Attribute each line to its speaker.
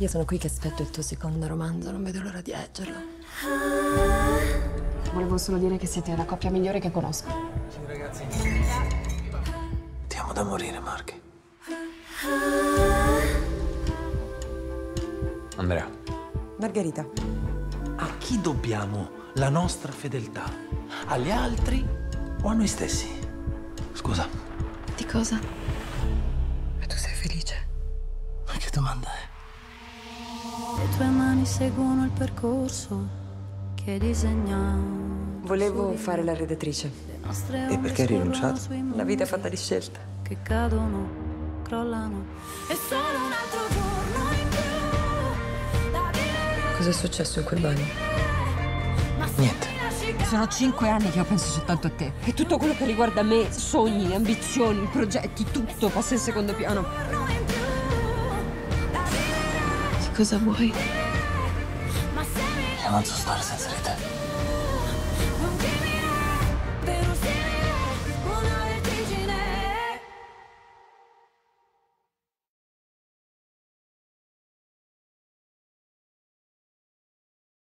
Speaker 1: Io sono qui che aspetto il tuo secondo romanzo, non vedo l'ora di leggerlo.
Speaker 2: Volevo solo dire che siete la coppia migliore che conosco.
Speaker 3: Sì, ragazzi. Ti amo da morire, Marchi. Andrea.
Speaker 4: Margherita.
Speaker 3: A chi dobbiamo la nostra fedeltà? Agli altri o a noi stessi? Scusa.
Speaker 1: Di cosa? Ma tu sei felice?
Speaker 3: Ma che domanda è?
Speaker 5: Le tue mani seguono il percorso che disegniamo.
Speaker 4: Volevo fare la redattrice.
Speaker 3: E perché hai rinunciato?
Speaker 4: Una vita fatta di scelte.
Speaker 5: Che cadono, crollano. E solo un altro giorno in più.
Speaker 1: Cos'è successo in quel bagno?
Speaker 3: Niente.
Speaker 2: Sono cinque anni che io penso soltanto a te. E tutto quello che riguarda me, sogni, ambizioni, progetti, tutto passa in secondo piano.
Speaker 5: Vivere,
Speaker 1: Che cosa vuoi?
Speaker 5: ma se mi